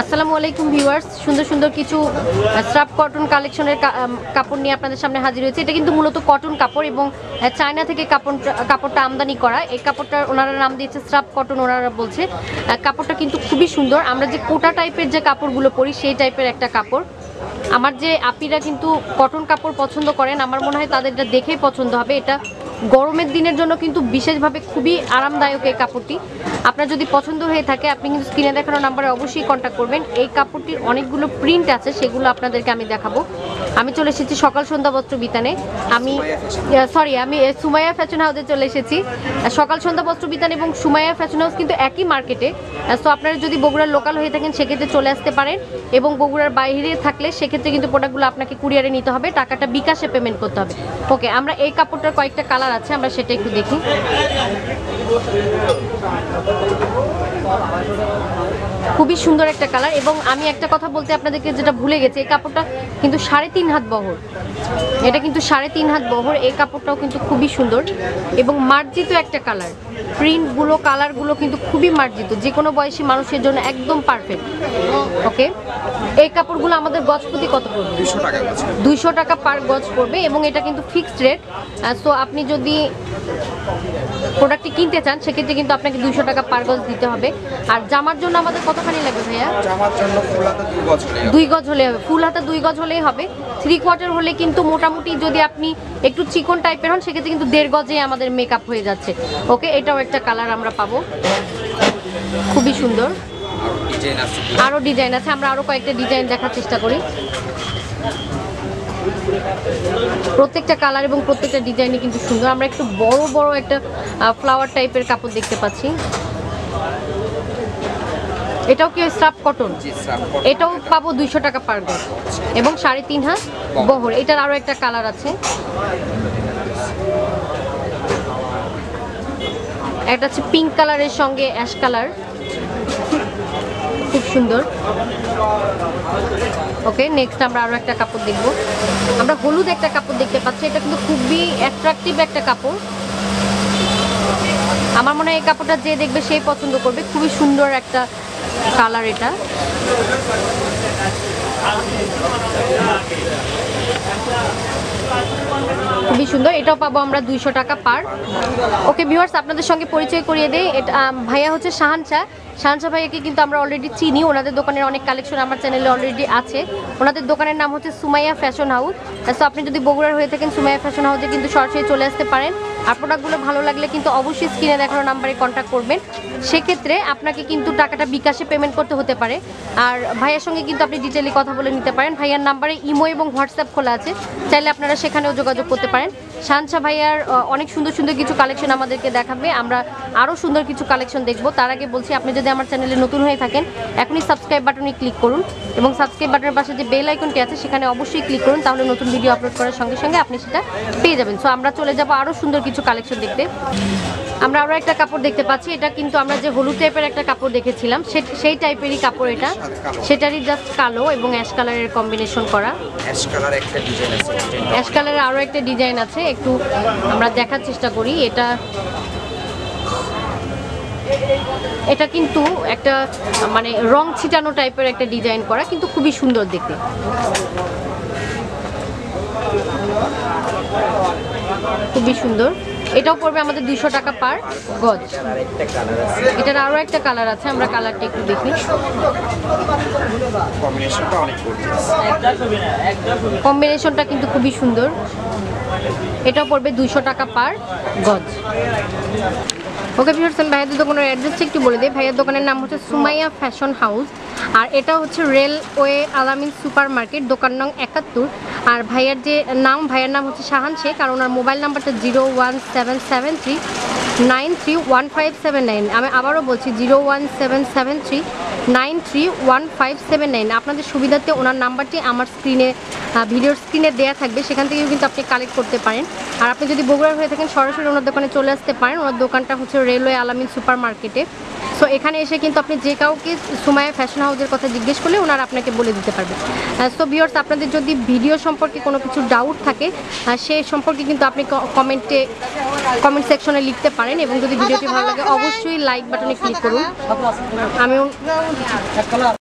আসসালামু আলাইকুম ভিউয়ার্স। সুন্দর সুন্দর কিছু স্ট্রাপ কটন কালেকশনের কাপড় নিয়ে আপনাদের সামনে হাজির হয়েছে। এটা কিন্তু মূলত কটন কাপড় এবং চায়না থেকে কাপড় কাপড়টা আমদানি করা। এই কাপড়টার ওনারা নাম দিয়েছে স্ট্রাপ কটন ওনারা বলছে। কাপড়টা কিন্তু খুবই সুন্দর। আমরা যে কোটা টাইপের যে কাপড়গুলো পরি, সেই টাইপের একটা কাপড়। আমার যে আপিরা কিন্তু কটন কাপড় পছন্দ করেন, আমার মনে হয় তাদের এটা দেখেই পছন্দ হবে। এটা গরমের দিনের জন্য কিন্তু বিশেষভাবে খুবই আরামদায়ক এই কাপড়টি। আপনার যদি পছন্দ হয়ে থাকে আপনি কিন্তু স্ক্রিনে দেখানো নাম্বারে অবশ্যই কন্ট্যাক্ট করবেন। এই কাপড়টির অনেকগুলো প্রিন্ট আছে সেগুলো আপনাদেরকে আমি দেখাবো। আমি চলে এসেছি সকাল সন্ধ্যা বস্ত্র বিতানে। আমি সরি আমি সুমাইয়া ফ্যাশন হাউসে চলে এসেছি। সকাল সন্ধ্যা বস্ত্র বিতান এবং সুমাইয়া ফ্যাশন হাউস কিন্তু একই মার্কেটে সো আপনারা যদি বগুড়ার লোকাল হয়ে থাকেন সেক্ষেত্রে চলে আসতে পারেন। এবং বগুড়ার বাইরে থাকলে সেক্ষেত্রে কিন্তু প্রোডাক্টগুলো আপনাকে কুরিয়ারে নিতে হবে। টাকাটা বিকাশে পেমেন্ট করতে হবে। ওকে আমরা এই কাপড়টার কয়েকটা কালার আছে আমরা সেটা একটু দেখি। খুবই সুন্দর একটা কালার এবং আমি একটা কথা বলতে আপনাদেরকে যেটা ভুলে গেছি এই কাপড়টা কিন্তু সাড়ে তিন হাত বহর। এটা কিন্তু সাড়ে তিন হাত বহর এই কাপড়টাও কিন্তু খুবই সুন্দর এবং মার্জিত একটা কালার। প্রিন্টগুলো কালারগুলো কিন্তু খুবই মার্জিত যে কোনো বয়সী মানুষের জন্য একদম পারফেক্ট। ওকে? এই কাপড়গুলো আমাদের গজপতি কত পড়বে? দুইশো টাকা পার গজ পড়বে এবং এটা কিন্তু ফিক্সড রেট। সো আপনি যদি প্রোডাক্টটি কিনতে চান সেক্ষেত্রে কিন্তু আপনাকে দুইশো টাকা পার গজ দিতে হবে। আর জামার জন্য আমাদের কতখানি লাগবে ভাইয়া? জামার জন্য ফুলাতে দুই বছর দুই গজ হলে হবে। ফুল হাতে দুই গজ হলেই হবে। থ্রি কোয়ার্টার হলে কিন্তু মোটামুটি যদি আপনি একটু চিকন টাইপের হন সেক্ষেত্রে কিন্তু দেড় গজে আমাদের মেকআপ হয়ে যাচ্ছে। ওকে এটাও একটা কালার আমরা পাবো। খুবই সুন্দর। আর ডিজাইন আছে আরও ডিজাইন আছে। আমরা আরও কয়েকটা ডিজাইন দেখার চেষ্টা করি। প্রত্যেকটা কালার এবং প্রত্যেকটা ডিজাইনই কিন্তু সুন্দর। আমরা একটু বড় বড় একটা ফ্লাওয়ার টাইপের কাপড় দেখতে পাচ্ছি। এটাও কি স্টাফ কটন? এটাও পাবো দুইশো টাকা পার গজ এবং সাড়ে তিন হাত বহর। এটার আরও একটা কালার আছে। একটা হচ্ছে পিঙ্ক কালারের সঙ্গে অ্যাশ কালার খুব সুন্দর। ওকে নেক্সট আমরা আরও একটা কাপড় দেখব। আমরা হলুদ একটা কাপড় দেখতে পাচ্ছি। এটা কিন্তু খুবই অ্যাট্রাকটিভ একটা কাপড়। আমার মনে হয় এই কাপড়টা যে দেখবে সেই পছন্দ করবে। খুবই সুন্দর একটা কালার এটা। খুবই সুন্দর। এটাও পাবো আমরা দুইশো টাকা পার। ওকে ভিউয়ার্স, আপনাদের সঙ্গে পরিচয় করিয়ে দেই। এটা ভাইয়া হচ্ছে শাহানশা। শাহানশা ভাইয়াকে কিন্তু আমরা অলরেডি চিনি। ওনাদের দোকানের অনেক কালেকশন আমার চ্যানেলে অলরেডি আছে। ওনাদের দোকানের নাম হচ্ছে সুমাইয়া ফ্যাশন হাউস তো আপনি যদি বগুড়ার হয়ে থাকেন, সুমাইয়া ফ্যাশন হাউসে কিন্তু সরাসরি চলে আসতে পারেন। আর প্রোডাক্টগুলো ভালো লাগলে কিন্তু অবশ্যই স্ক্রিনে দেখানো নাম্বারে কন্ট্যাক্ট করবেন। সেক্ষেত্রে আপনাকে কিন্তু টাকাটা বিকাশে পেমেন্ট করতে হতে পারে। আর ভাইয়ার সঙ্গে কিন্তু আপনি ডিটেলি কথা বলে নিতে পারেন। ভাইয়ার নাম্বারে ইমো এবং হোয়াটসঅ্যাপ খোলা আছে। চাইলে আপনারা সেখানেও যোগাযোগ করতে পারেন। শানসা ভাইয়ার অনেক সুন্দর সুন্দর কিছু কালেকশন আমাদেরকে দেখাবে। আমরা আরও সুন্দর কিছু কালেকশন দেখব। তার আগে বলছি, আপনি যদি আমার চ্যানেলে নতুন হয়ে থাকেন, এখনই সাবস্ক্রাইব বাটনে ক্লিক করুন এবং সাবস্ক্রাইব বাটনের পাশে যে বেল আইকনটি আছে, সেখানে অবশ্যই ক্লিক করুন, তাহলে নতুন ভিডিও আপলোড করার সঙ্গে সঙ্গে আপনি সেটা পেয়ে যাবেন। সো আমরা চলে যাব আরও সুন্দর কিছু কালেকশন দেখতে। আমরা আরও একটা কাপড় দেখতে পাচ্ছি। এটা কিন্তু আমরা যে হলুদ টাইপের একটা কাপড় দেখেছিলাম সেই টাইপেরই কাপড় এটা। সেটারই জাস্ট কালো এবং অ্যাশ কালারের কম্বিনেশন করা। অ্যাশ কালার একটা ডিজাইন আছে অ্যাশ কালারের আরও একটা ডিজাইন আছে একটু আমরা দেখার চেষ্টা করি। এটা এটা কিন্তু একটা মানে রং ছিটানো টাইপের একটা ডিজাইন করা কিন্তু খুবই সুন্দর দেখতে। খুবই সুন্দর। এটাও পড়বে আমাদের দুশো টাকা পার গজ। এটার আরও একটা কালার আছে আমরা কালারটা একটু দেখি। কম্বিনেশনটা কিন্তু খুবই সুন্দর। এটাও পড়বে দুশো টাকা পার গজ। ওকে ভিউয়ার্স, আমি ভাইয়াদের দোকানের অ্যাড্রেসটা একটু বলে দিই। ভাইয়ার দোকানের নাম হচ্ছে সুমাইয়া ফ্যাশন হাউস আর এটা হচ্ছে রেলওয়ে আলামিন সুপার মার্কেট দোকান নং একাত্তর। আর ভাইয়ার যে নাম, ভাইয়ার নাম হচ্ছে শাহান শেখ, আর ওনার মোবাইল নাম্বারটা zero one seven seven three nine three one five seven nine আমি আবারও বলছি zero one seven seven three nine three one five seven nine. আপনাদের সুবিধার্থে ওনার নাম্বারটি আমার স্ক্রিনে ভিডিওর স্ক্রিনে দেওয়া থাকবে। সেখান থেকেও কিন্তু আপনি কালেক্ট করতে পারেন। আর আপনি যদি বগুড়ার হয়ে থাকেন, সরাসরি ওনার দোকানে চলে আসতে পারেন। ওনার দোকানটা হচ্ছে রেলওয়ে আলামিন সুপার মার্কেটে সো এখানে এসে কিন্তু আপনি যে কাউকে সুমায়া ফ্যাশন হাউসের কথা জিজ্ঞেস করলে ওনারা আপনাকে বলে দিতে পারবে। সো ভিওর্স আপনাদের যদি ভিডিও সম্পর্কে কোনো কিছু ডাউট থাকে সে সম্পর্কে কিন্তু আপনি কমেন্টে কমেন্ট সেকশনে লিখতে পারেন এবং যদি ভিডিওটি ভালো লাগে, অবশ্যই লাইক বাটনে ক্লিক করুন। আমি